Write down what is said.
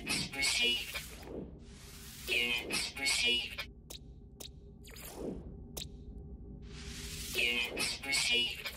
Units receive, units receive, units receive.